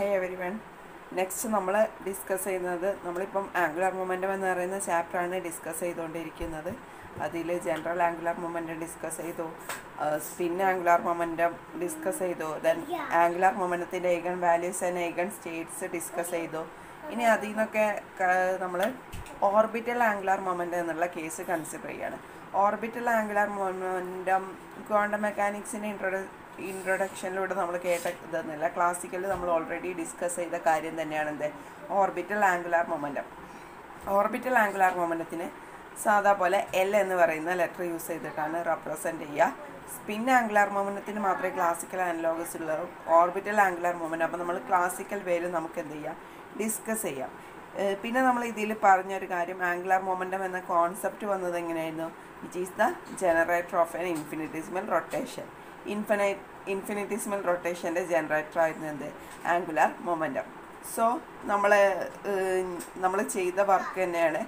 High everyone next നമ്മൾ discuss ചെയ്യുന്നത് നമ്മളിപ്പം ആംഗുലർ മൊമെന്റം എന്ന് പറയുന്ന ചാപ്റ്ററാണ് ഡിസ്കസ് ചെയ്തുകൊണ്ടിരിക്കുന്നത്. അതിൽ ജനറൽ ആംഗുലർ മൊമെന്റം ഡിസ്കസ് ചെയ്തു സ്പിൻ ആംഗുലർ മൊമെന്റം ഡിസ്കസ് ചെയ്തു ദെൻ ആംഗുലർ മൊമെന്റത്തിന്റെ eigen values and eigen States discuss ചെയ്തു. ഇനി അതിൽ നിന്നൊക്കെ നമ്മൾ ഓർബിറ്റൽ ആംഗുലർ മൊമെന്റം എന്നുള്ള കേസ് കൺസിഡർ ചെയ്യാണ്. ഓർബിറ്റൽ ആംഗുലർ മൊമെന്റം ക്വാണ്ടം മെക്കാനിക്സിന്റെ ഇൻട്രൊഡ ഇൻട്രൊഡക്ഷനിലൂടെ നമ്മൾ കേട്ട ഇതൊന്നുമില്ല. ക്ലാസിക്കലിൽ നമ്മൾ ഓൾറെഡി ഡിസ്കസ് ചെയ്ത കാര്യം തന്നെയാണ് എന്ത് orbital angular momentum orbital angular മൊമെന്റത്തിന് സാധാ പോലെ എൽ എന്ന് പറയുന്ന ലെറ്റർ യൂസ് ചെയ്തിട്ടാണ് റെപ്രസെന്റ് ചെയ്യുക. സ്പിൻ ആംഗുലാർ മൊമെന്റത്തിന് മാത്രമേ ക്ലാസിക്കൽ ആനലോഗസ് ഉള്ളൂ. ഓർബിറ്റൽ ആംഗുലാർ മൊമെന്റ് അപ്പോൾ നമ്മൾ ക്ലാസിക്കൽ വേൽ നമുക്ക് എന്ത് ചെയ്യാം? ഡിസ്കസ് ചെയ്യാം. പിന്നെ നമ്മൾ ഇതിൽ പറഞ്ഞൊരു കാര്യം. ആംഗുലാർ മൊമെന്റം എന്ന കോൺസെപ്റ്റ് വന്നത് എങ്ങനെയായിരുന്നു? Which is the generator of an infinitesimal rotation ഇൻഫിനൈ infinitesimal റൊട്ടേഷന്റെ ജനറേറ്റർ ആയിരുന്നു എന്ത്? ആംഗുലാർ മൊമെന്റം സോ നമ്മൾ നമ്മൾ ചെയ്ത വർക്ക് തന്നെയാണ്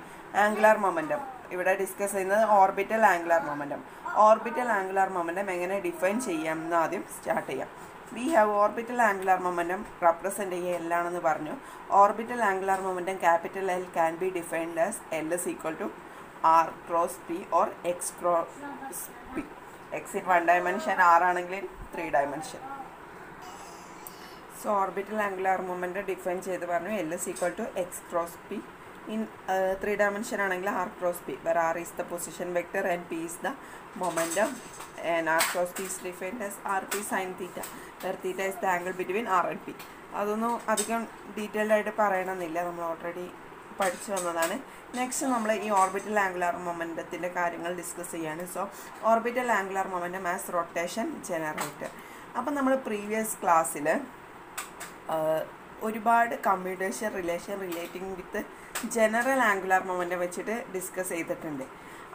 ആംഗുലാർ മൊമെന്റം ഇവിടെ ഡിസ്കസ് ചെയ്യുന്നത് orbital angular momentum orbital angular momentum എങ്ങനെ ഡിഫൈൻ ചെയ്യാം എന്ന് ആദ്യം സ്റ്റാർട്ട് ചെയ്യാം. We have orbital angular momentum represent ചെയ്യുക എല്ലാണെന്ന് പറഞ്ഞു. Orbital angular momentum capital L can be defined as L is equal to R cross P or X cross P X in one dimension R ആണെങ്കിൽ three dimension so orbital angular movement define ചെയ്ത് പറഞ്ഞു. L is equal to X cross P in three dimension ആണെങ്കിൽ R cross P where R is the position vector and P is the momentum and R cross P is defined as R P sine theta where theta is the angle between R and P അതൊന്നും അധികം detailed ആയിട്ട് പറയണമെന്നില്ല. നമ്മൾ already പഠിച്ചു വന്നതാണ്. Next നമ്മൾ ഈ orbital angular മൊമെന്റത്തിന്റെ കാര്യങ്ങൾ discuss ചെയ്യാണ്. So orbital angular momentum as rotation generator അപ്പം നമ്മൾ പ്രീവിയസ് ക്ലാസ്സിൽ ഒരുപാട് commutation relation relating with general angular momentum വെച്ചിട്ട് ഡിസ്കസ് ചെയ്തിട്ടുണ്ട്.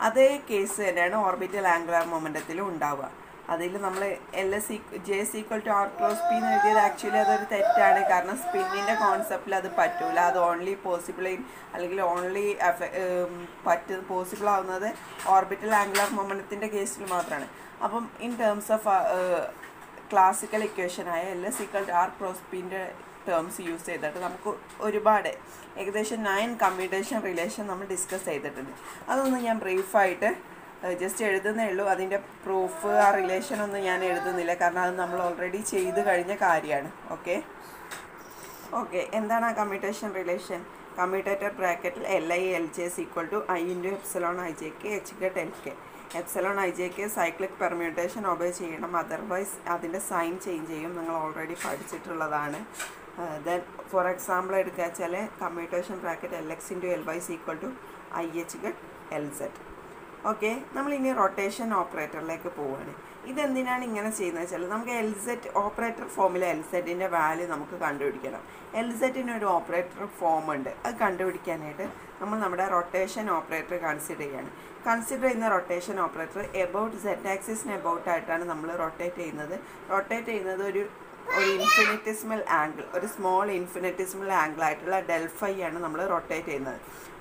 അതേ കേസ് തന്നെയാണ് ഓർബിറ്റൽ ആംഗുലാർ മൊമെന്റത്തിലും ഉണ്ടാവുക. അതിൽ നമ്മൾ L is J is equal to R cross P എന്ന് എഴുതിയത് ആക്ച്വലി അതൊരു തെറ്റാണ്. കാരണം സ്പിന്നിന്റെ കോൺസെപ്റ്റിൽ അത് പറ്റൂല. അത് ഓൺലി പോസിബിൾ അല്ലെങ്കിൽ ഓൺലി പറ്റ പോസിബിൾ ആവുന്നത് ഓർബിറ്റൽ ആംഗുലാർ മൊമെന്റത്തിന്റെ കേസിൽ മാത്രമാണ് അപ്പം in terms of classical ഇക്വേഷനായ L is equal to R cross പിന്റെ ടേംസ് യൂസ് ചെയ്തിട്ട് നമുക്ക് ഒരുപാട് ഏകദേശം നയൻ കമ്മ്യൂട്ടേഷൻ റിലേഷൻ നമ്മൾ ഡിസ്കസ് ചെയ്തിട്ടുണ്ട്. അതൊന്ന് ഞാൻ ബ്രീഫായിട്ട് ജസ്റ്റ് എഴുതുന്നേ ഉള്ളൂ. അതിന്റെ പ്രൂഫ് ആ റിലേഷൻ ഒന്നും ഞാൻ എഴുതുന്നില്ല. കാരണം അത് നമ്മൾ ഓൾറെഡി ചെയ്ത് കഴിഞ്ഞ കാര്യമാണ്. ഓക്കെ ഓക്കെ എന്താണ് ആ കമ്മ്യൂട്ടേഷൻ റിലേഷൻ കമ്മ്യൂട്ടേറ്റർ ബ്രാക്കറ്റിൽ L I L J S equal to I into epsilon I J K H cut L K epsilon I J K cyclic permutation obey ചെയ്യണം. അതർവൈസ് അതിന്റെ sign change ചെയ്യും. നിങ്ങൾ already പഠിച്ചിട്ടുള്ളതാണ്. Then for example എടുക്കുക വെച്ചാൽ commutation bracket L X into L Y equal to I H cut L zed okay നമ്മളിനി rotation ഓപ്പറേറ്ററിലേക്ക് പോവുകയാണ് ഇതെന്തിനാണ് ഇങ്ങനെ ചെയ്യുന്നത് വെച്ചാൽ നമുക്ക് എൽ സെറ്റ് ഓപ്പറേറ്റർ ഫോമിൽ എൽ സെറ്റിന്റെ വാല്യൂ നമുക്ക് കണ്ടുപിടിക്കണം. എൽ സെറ്റിന് ഒരു ഓപ്പറേറ്റർ ഫോം ഉണ്ട് അത് കണ്ടുപിടിക്കാനായിട്ട് നമ്മൾ നമ്മുടെ റൊട്ടേഷൻ ഓപ്പറേറ്റർ കൺസിഡർ ചെയ്യുകയാണ് കൺസിഡർ ചെയ്യുന്ന റൊട്ടേഷൻ ഓപ്പറേറ്റർ എബൌട്ട് സെറ്റ് ആക്സിസിന് എബൌട്ട് ആയിട്ടാണ് നമ്മൾ റൊട്ടേറ്റ് ചെയ്യുന്നത്. റൊട്ടേറ്റ് ചെയ്യുന്നത് ഒരു ഒരു ഇൻഫിനിറ്റിസിമൽ ആംഗിൾ ഒരു സ്മോൾ ഇൻഫിനിറ്റിസിമൽ ആംഗിൾ ആയിട്ടുള്ള ഡെൽഫൈ ആണ് നമ്മൾ റൊട്ടേറ്റ് ചെയ്യുന്നത്.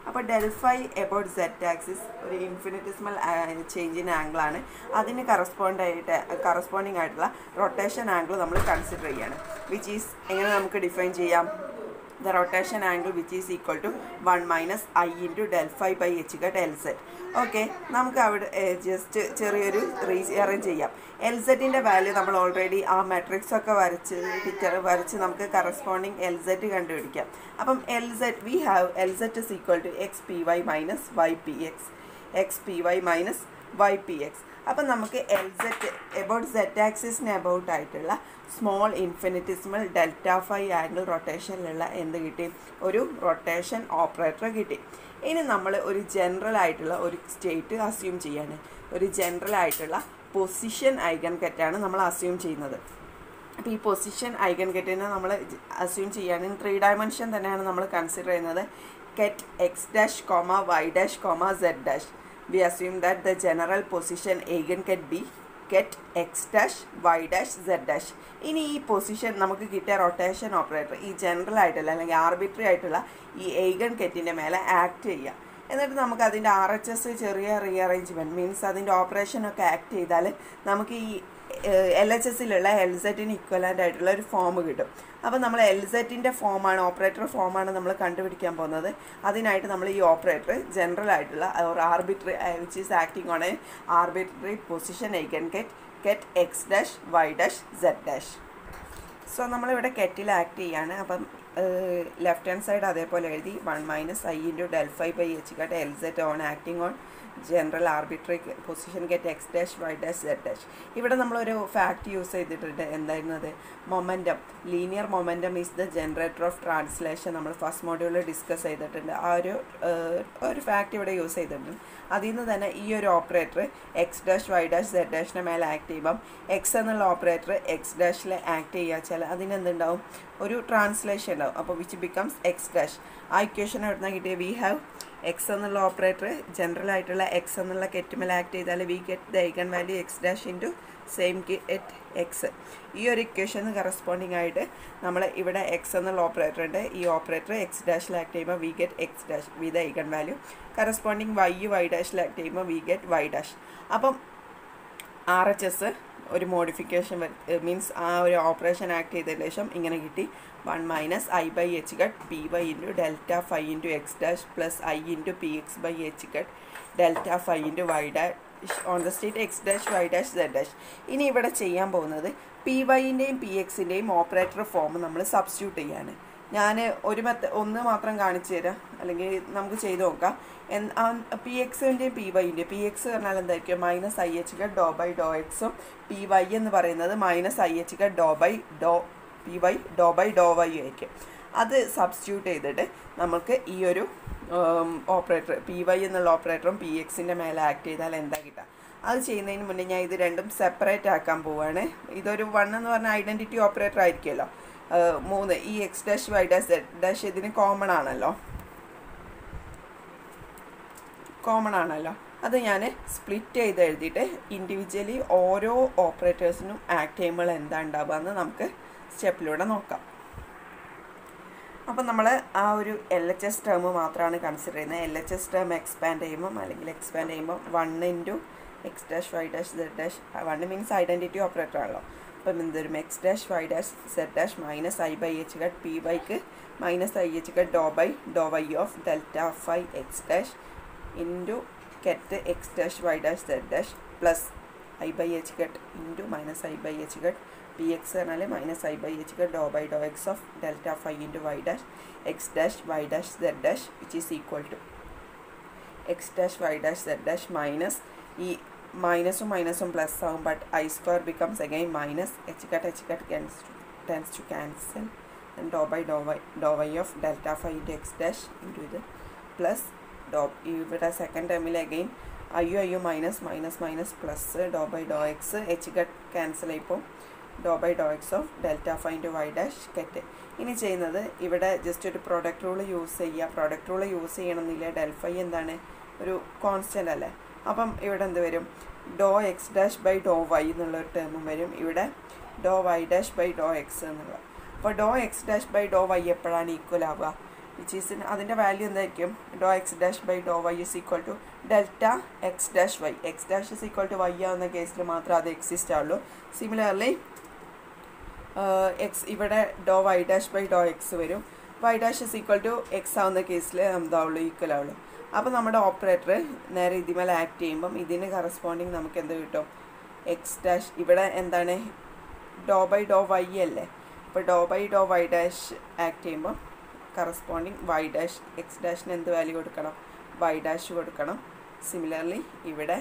അപ്പോൾ del phi about zed axis ഒരു ഇൻഫിനിറ്റിസ്മൽ ചേഞ്ചിൻ ആംഗിളാണ് അതിന് കറസ്പോണ്ട് ആയിട്ട് കറസ്പോണ്ടിങ് ആയിട്ടുള്ള റൊട്ടേഷൻ ആംഗിൾ നമ്മൾ കൺസിഡർ ചെയ്യുകയാണ് വിച്ച് ഈസ് എങ്ങനെ നമുക്ക് ഡിഫൈൻ ചെയ്യാം? The rotation angle which is equal to one minus I into del phi by H got L zed okay നമുക്ക് അവിടെ ജസ്റ്റ് ചെറിയൊരു റീഅറേഞ്ച് ചെയ്യാം. എൽ സെറ്റിന്റെ വാല്യൂ നമ്മൾ ഓൾറെഡി ആ മെട്രിക്സ് ഒക്കെ വരച്ച് പിക്ചർ വരച്ച് നമുക്ക് കറസ്പോണ്ടിങ് എൽ സെറ്റ് കണ്ടുപിടിക്കാം. അപ്പം L Z we have L Z is equal to X P Y minus Y P X X P Y minus Y P X അപ്പം നമുക്ക് എൽ സെറ്റ് എബൌട്ട് സെറ്റ് ആക്സിസിന് about ആയിട്ടുള്ള small infinitesimal delta phi angle റൊട്ടേഷനിലുള്ള എന്ത് കിട്ടി? ഒരു rotation operator കിട്ടി. ഇനി നമ്മൾ ഒരു ജനറൽ ആയിട്ടുള്ള ഒരു സ്റ്റേറ്റ് അസ്യൂം ചെയ്യാണ്. ഒരു ജനറൽ ആയിട്ടുള്ള പൊസിഷൻ ഐഗൺ കെറ്റാണ് നമ്മൾ അസ്യൂം ചെയ്യുന്നത്. അപ്പോൾ ഈ പൊസിഷൻ ഐഗൺ കെറ്റിനെ നമ്മൾ അസ്യൂം ചെയ്യുകയാണെങ്കിൽ ത്രീ ഡയമെൻഷൻ തന്നെയാണ് നമ്മൾ കൺസിഡർ ചെയ്യുന്നത്. Ket X dash comma Y dash comma Z dash we assume that the general position eigen ket B ket x dash y dash z dash. ഇനി ഈ position നമുക്ക് കിട്ടിയ rotation operator ഈ general ആയിട്ടുള്ള അല്ലെങ്കിൽ ആർബിട്രറി ആയിട്ടുള്ള ഈ എയ്ഗൺ കെറ്റിന്റെ മേലെ ആക്ട് ചെയ്യുക. എന്നിട്ട് നമുക്ക് അതിന്റെ ആർ എച്ച് എസ് ചെറിയ റീഅറേഞ്ച്മെന്റ് മീൻസ് അതിന്റെ ഓപ്പറേഷനൊക്കെ ആക്ട് ചെയ്താൽ നമുക്ക് ഈ എൽ എച്ച് എസിലുള്ള എൽ സെറ്റിന് ഇക്വലന്റ് ആയിട്ടുള്ള ഒരു ഫോം കിട്ടും. അപ്പോൾ നമ്മൾ എൽ സെറ്റിന്റെ ഫോമാണ് ഓപ്പറേറ്റർ ഫോമാണ് നമ്മൾ കണ്ടുപിടിക്കാൻ പോകുന്നത്. അതിനായിട്ട് നമ്മൾ ഈ ഓപ്പറേറ്റർ ജനറൽ ആയിട്ടുള്ള ഒരു arbitrary which is acting on a arbitrary position eigen ket ket X dash Y dash Z dash so നമ്മളിവിടെ കെറ്റിൽ ആക്ട് ചെയ്യാണ്. അപ്പം ലെഫ്റ്റ് ഹാൻഡ് സൈഡ് അതേപോലെ എഴുതി. One minus I into del phi by H cut L Z on acting on general arbitrary position ket X dash Y dash Z dash ഇവിടെ നമ്മളൊരു fact use ചെയ്തിട്ടുണ്ട്. എന്തായിരുന്നത്? Momentum linear momentum is the generator of translation നമ്മൾ first മോഡ്യൂളിൽ discuss ചെയ്തിട്ടുണ്ട്. ആ ഒരു ഒരു fact ഇവിടെ യൂസ് ചെയ്തിട്ടുണ്ട്. അതിൽ നിന്ന് തന്നെ ഈ ഒരു operator X dash Y dash Z ഡാഷിന്റെ മേലെ ആക്ട് ചെയ്യുമ്പം എക്സ് എന്നുള്ള ഓപ്പറേറ്റർ എക്സ് ഡാഷിൽ ആക്ട് ചെയ്യുക. വെച്ചാൽ അതിനെന്തുണ്ടാവും? ഒരു ട്രാൻസ്ലേഷൻ ഉണ്ടാവും. അപ്പോൾ വിച്ച് ബിക്കംസ് എക്സ് ഡാഷ് ആ ഇക്വേഷൻ എവിടെ എവിടുന്ന കിട്ടിയ? വി ഹാവ് എക്സ് എന്നുള്ള ഓപ്പറേറ്റർ ജനറൽ ആയിട്ടുള്ള എക്സ് എന്നുള്ള കെറ്റുമൽ ആക്ട് ചെയ്താൽ we get the eigenvalue X dash into same ket X ഈ ഒരു ഇക്വേഷന് കറസ്പോണ്ടിങ് ആയിട്ട് നമ്മൾ ഇവിടെ എക്സ് എന്നുള്ള ഓപ്പറേറ്റർ ഉണ്ട്. ഈ ഓപ്പറേറ്റർ എക്സ് ഡാഷിൽ ആക്ട് ചെയ്യുമ്പോൾ we get X dash we the eigenvalue corresponding Y Y ഡാഷിൽ act ചെയ്യുമ്പോൾ വി ഗെറ്റ് വൈ ഡാഷ് അപ്പം ആർ എച്ച് എസ് ഒരു മോഡിഫിക്കേഷൻ മീൻസ് ആ ഒരു ഓപ്പറേഷൻ ആക്ട് ചെയ്തതിന് ശേഷം ഇങ്ങനെ കിട്ടി. One minus I by H cut P Y into delta phi into X dash plus I into P X by H cut delta phi into Y dash on the state X dash Y dash Z dash ഇനി ഇവിടെ ചെയ്യാൻ പോകുന്നത് P വൈന്റെയും P എക്സിന്റെയും operator form നമ്മൾ substitute ചെയ്യാണ്. ഞാൻ ഒരു മെത്ത ഒന്ന് മാത്രം കാണിച്ചു തരാം. അല്ലെങ്കിൽ നമുക്ക് ചെയ്ത് നോക്കാം. പി എക്സിന്റെയും പി വൈന്റെയും പി എക്സ് പറഞ്ഞാൽ എന്തായിരിക്കും? Minus I H K doh by doh എക്സും പി വൈ എന്ന് പറയുന്നത് minus I H K doh by doh P Y doh by doh Y ആയിരിക്കും. അത് സബ്സ്റ്റിറ്റ്യൂട്ട് ചെയ്തിട്ട് നമുക്ക് ഈ ഒരു ഓപ്പറേറ്റർ പി വൈ എന്നുള്ള ഓപ്പറേറ്ററും പി എക്സിന്റെ മേലെ ആക്ട് ചെയ്താൽ എന്താ കിട്ടുക? അത് ചെയ്യുന്നതിന് മുന്നേ ഞാൻ ഇത് രണ്ടും സെപ്പറേറ്റ് ആക്കാൻ പോവുകയാണ് ഇതൊരു വൺ എന്ന് പറഞ്ഞ ഐഡന്റിറ്റി ഓപ്പറേറ്റർ ആയിരിക്കുമല്ലോ. മൂന്ന്. ഈ X dash Y dash Z dash ഇതിന് കോമൺ ആണല്ലോ. കോമൺ ആണല്ലോ. അത് ഞാൻ സ്പ്ലിറ്റ് ചെയ്ത് എഴുതിയിട്ട് ഇൻഡിവിജ്വലി ഓരോ ഓപ്പറേറ്റേഴ്സിനും ആക്ട് ചെയ്യുമ്പോൾ എന്താ ഉണ്ടാവുക എന്ന് നമുക്ക് സ്റ്റെപ്പിലൂടെ നോക്കാം. അപ്പം നമ്മൾ ആ ഒരു എൽ എച്ച് എസ് ടേം മാത്രമാണ് കൺസിഡർ ചെയ്യുന്നത്. L H S term expand ചെയ്യുമ്പം അല്ലെങ്കിൽ എക്സ്പാൻഡ് ചെയ്യുമ്പം one into X dash Y dash Z dash one means identity operator ആണല്ലോ. അപ്പം എന്തൊരു X dash Y dash Z dash minus I by H cut P വൈക്ക് minus I H cut doh by doh Y of delta phi X dash into ket X dash Y dash Z dash plus I by H cut into minus I by H cut P X പറഞ്ഞാൽ minus I by H cut doh by doh X of delta phi into Y dash X dash Y dash Z dash which is equal to X dash Y dash Z dash minus ഈ മൈനസും മൈനസും plus ആവും. But I square becomes again minus H cut H cut tends to cancel doh by doh Y doh Y of delta phi into X dash into ഇത് plus ഡോ ഇവിടെ second ടേമിൽ again അയ്യോ അയ്യോ minus minus minus plus dow by dow X H cut cancel ആയിപ്പോൾ dow by dow X of delta phi into Y dash ket ഇനി ചെയ്യുന്നത് ഇവിടെ just ഒരു product rule use ചെയ്യുക. പ്രൊഡക്റ്റ് റൂൾ യൂസ് ചെയ്യണമെന്നില്ല del phi എന്താണ്? ഒരു കോൺസ്റ്റന്റ് അല്ലേ? അപ്പം ഇവിടെ എന്ത് വരും? Dow X dash by dow Y എന്നുള്ളൊരു ടേമും വരും. ഇവിടെ dow Y dash by dow X എന്നുള്ള. അപ്പോൾ dow X dash by dow Y എപ്പോഴാണ് ഈക്വൽ ആവുക? വിച്ച് ഈസ് അതിന്റെ വാല്യൂ എന്തായിരിക്കും? Dow X dash by dow Y is equal to delta X dash Y. X dash is equal to Y ആവുന്ന കേസിൽ മാത്രമേ അത് എക്സിസ്റ്റ് ആവുള്ളൂ. സിമിലർലി എക്സ് ഇവിടെ dow Y dash by dow X വരും. Y dash is equal to X ആവുന്ന കേസിൽ എന്താവുള്ളൂ? Equal ആവുള്ളൂ. അപ്പോൾ നമ്മുടെ ഓപ്പറേറ്റർ നേരെ ഇതിമേൽ ആക്ട് ചെയ്യുമ്പം ഇതിന് കറസ്പോണ്ടിങ് നമുക്ക് എന്ത് കിട്ടും? എക്സ് ഡാഷ് ഇവിടെ എന്താണ്? ഡോ ബൈ ഡോ വൈ അല്ലേ? അപ്പോൾ dow by dow Y dash act ചെയ്യുമ്പം കറസ്പോണ്ടിങ് വൈ ഡാഷ് എക്സ് ഡാഷിന് എന്ത് വാല്യൂ കൊടുക്കണം? വൈ ഡാഷ് കൊടുക്കണം. സിമിലർലി ഇവിടെ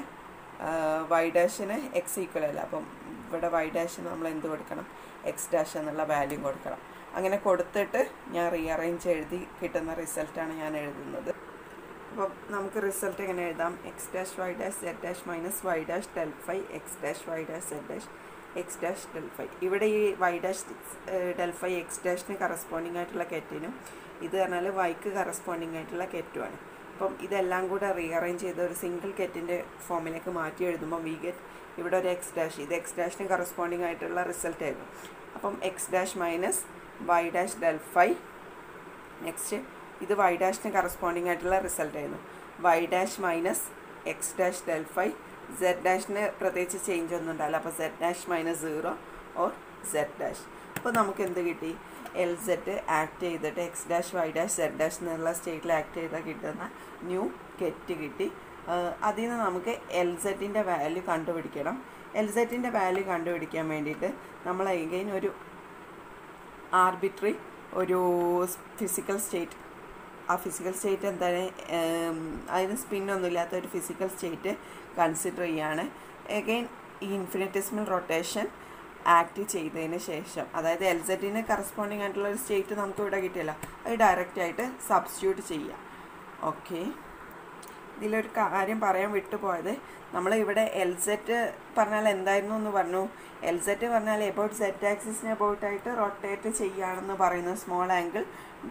വൈ ഡാഷിന് എക്സ് ഈക്വൽ അല്ല. അപ്പം ഇവിടെ വൈ ഡാഷിന് നമ്മൾ എന്ത് കൊടുക്കണം? എക്സ് ഡാഷ് എന്നുള്ള വാല്യൂ കൊടുക്കണം. അങ്ങനെ കൊടുത്തിട്ട് ഞാൻ റീഅറേഞ്ച് എഴുതി കിട്ടുന്ന റിസൾട്ടാണ് ഞാൻ എഴുതുന്നത്. അപ്പം നമുക്ക് റിസൾട്ട് എങ്ങനെ എഴുതാം? X dash Y dash Z dash minus Y dash del phi X dash Y dash Z dash X dash del phi ഇവിടെ ഈ Y dash del phi X ഡാഷിന് corresponding ആയിട്ടുള്ള കെറ്റിനും ഇത് പറഞ്ഞാൽ വൈക്ക് കറസ്പോണ്ടിങ് ആയിട്ടുള്ള കെറ്റുമാണ് അപ്പം ഇതെല്ലാം കൂടെ റീഅറേഞ്ച് ചെയ്ത് ഒരു സിംഗിൾ കെറ്റിന്റെ ഫോമിലേക്ക് മാറ്റി എഴുതുമ്പോൾ വി ഗെറ്റ് ഇവിടെ ഒരു എക്സ് ഡാഷ് ഇത് എക്സ് ഡാഷിന് കറസ്പോണ്ടിങ് ആയിട്ടുള്ള റിസൾട്ട് ആയിരുന്നു. അപ്പം X dash minus Y dash del phi next ഇത് വൈ ഡാഷിന് കറസ്പോണ്ടിങ് ആയിട്ടുള്ള റിസൾട്ട് ആയിരുന്നു. Y dash minus X dash del phi Z ഡാഷിന് പ്രത്യേകിച്ച് ചേഞ്ച് ഒന്നും ഉണ്ടാവില്ല. അപ്പോൾ Z dash minus zero or Z dash അപ്പോൾ നമുക്ക് എന്ത് കിട്ടി? എൽ സെഡ് ആക്ട് ചെയ്തിട്ട് X dash Y dash Z dash എന്നുള്ള സ്റ്റേറ്റിൽ ആക്ട് ചെയ്താൽ കിട്ടുന്ന ന്യൂ കെറ്റ് കിട്ടി. അതിൽ നിന്ന് നമുക്ക് എൽ സെറ്റിന്റെ വാല്യൂ കണ്ടുപിടിക്കണം. എൽ സെറ്റിന്റെ വാല്യൂ കണ്ടുപിടിക്കാൻ വേണ്ടിയിട്ട് നമ്മൾ എഗെയിൻ ഒരു ആർബിട്രറി ഒരു ഫിസിക്കൽ സ്റ്റേറ്റ് ആ ഫിസിക്കൽ സ്റ്റേറ്റ് എന്താണ് അതിന് സ്പിന്നൊന്നും ഇല്ലാത്ത ഒരു ഫിസിക്കൽ സ്റ്റേറ്റ് കൺസിഡർ ചെയ്യാണ്. എഗെയിൻ ഈ ഇൻഫിനിറ്റിസ്മൽ റൊട്ടേഷൻ ആക്ട് ചെയ്തതിന് ശേഷം അതായത് എൽ സെറ്റിന് കറസ്പോണ്ടിങ് ആയിട്ടുള്ള ഒരു സ്റ്റേറ്റ് നമുക്ക് ഇവിടെ കിട്ടിയല്ല അത് ഡയറക്റ്റായിട്ട് സബ്സ്റ്റിറ്റ്യൂട്ട് ചെയ്യാം. ഓക്കെ ഇതിലൊരു കാര്യം പറയാൻ വിട്ടുപോയത്. നമ്മൾ ഇവിടെ എൽ സെറ്റ് പറഞ്ഞാൽ എന്തായിരുന്നു എന്ന് പറഞ്ഞു. എൽ സെറ്റ് പറഞ്ഞാൽ എബൌട്ട് സെറ്റ് ആക്സിസിന് എബൌട്ടായിട്ട് റൊട്ടേറ്റ് ചെയ്യുകയാണെന്ന് പറയുന്നു സ്മോൾ ആംഗിൾ